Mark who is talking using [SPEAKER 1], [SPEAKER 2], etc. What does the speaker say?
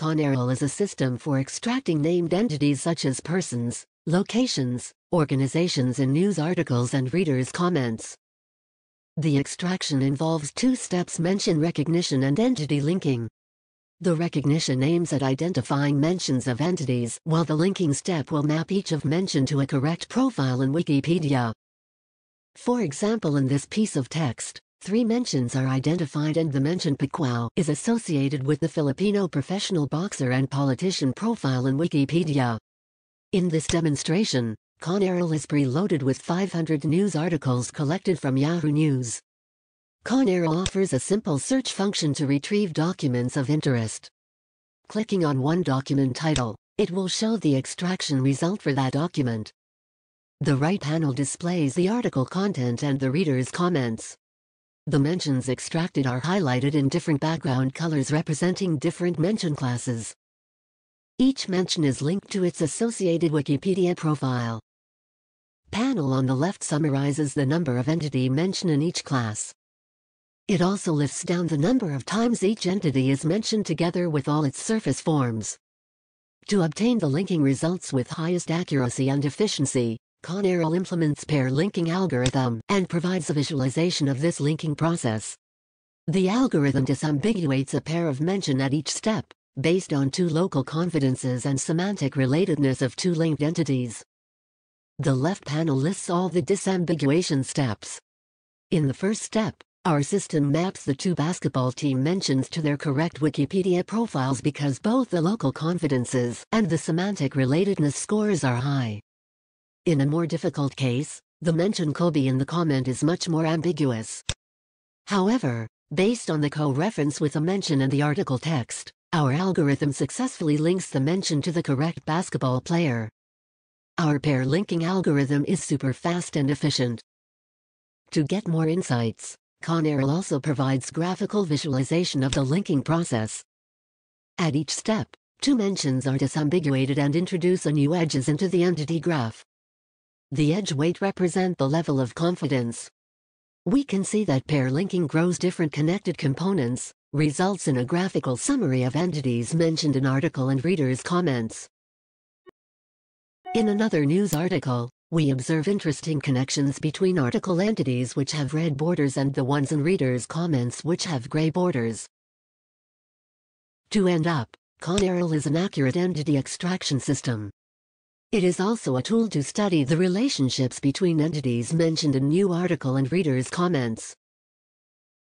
[SPEAKER 1] CoNEREL is a system for extracting named entities such as persons, locations, organizations in news articles and readers' comments. The extraction involves two steps mention recognition and entity linking. The recognition aims at identifying mentions of entities, while the linking step will map each of mention to a correct profile in Wikipedia. For example in this piece of text, three mentions are identified and the mention Pacquiao is associated with the Filipino professional boxer and politician profile in Wikipedia. In this demonstration, CoNEREL is preloaded with 500 news articles collected from Yahoo News. CoNEREL offers a simple search function to retrieve documents of interest. Clicking on one document title, it will show the extraction result for that document. The right panel displays the article content and the reader's comments. The mentions extracted are highlighted in different background colors representing different mention classes. Each mention is linked to its associated Wikipedia profile. Panel on the left summarizes the number of entity mentioned in each class. It also lists down the number of times each entity is mentioned together with all its surface forms. To obtain the linking results with highest accuracy and efficiency, CoNEREL implements pair linking algorithm and provides a visualization of this linking process. The algorithm disambiguates a pair of mention at each step, based on two local confidences and semantic relatedness of two linked entities. The left panel lists all the disambiguation steps. In the first step, our system maps the two basketball team mentions to their correct Wikipedia profiles because both the local confidences and the semantic relatedness scores are high. In a more difficult case, the mention Kobe in the comment is much more ambiguous. However, based on the co-reference with a mention in the article text, our algorithm successfully links the mention to the correct basketball player. Our pair linking algorithm is super fast and efficient. To get more insights, CoNEREL also provides graphical visualization of the linking process. At each step, two mentions are disambiguated and introduce a new edges into the entity graph. The edge weight represent the level of confidence. We can see that pair linking grows different connected components, results in a graphical summary of entities mentioned in article and readers' comments. In another news article, we observe interesting connections between article entities which have red borders and the ones in readers' comments which have gray borders. To end up, CoNEREL is an accurate entity extraction system. It is also a tool to study the relationships between entities mentioned in new article and readers' comments.